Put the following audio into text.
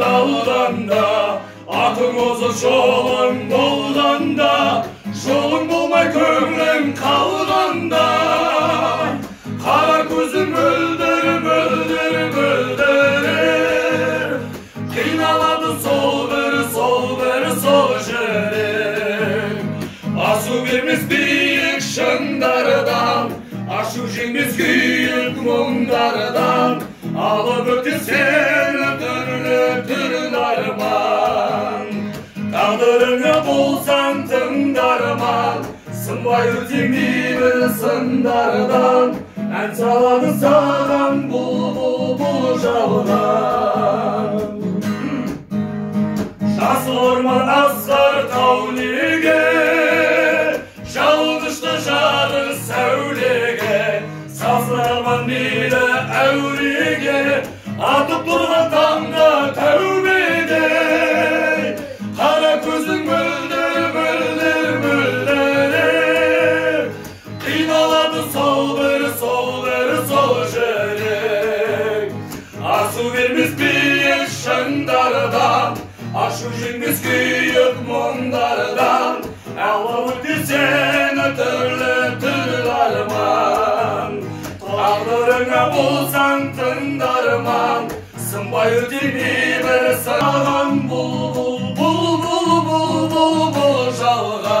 далданда атың осы жолың болғанда жолың болмай көңілің қалғанда қара көзің мөлдір мөлдір мөлдір қиналады сол бір сол бір сол жүрек асу бермес биік шыңдардан ашу жеңбес күйік мұңдардан алып түрлі арман тағдырыңа болсаң тыңдарман. Сынбай өтем сындардан. Ән салады саған бұлбұл бұл жалған жасыл орман асқар тау неге? Жалғышты жарық сәулеге. Сазарман мейлі әуреге. Атып тұрған бермес биік шыңдардан ашу жеңбес күйік мұңдардан алла өте сені түрлі түрлі арман тағдырыңа болсаң тыңдарман сынбай өтер небір саған бұлбұл бұл бұл жалған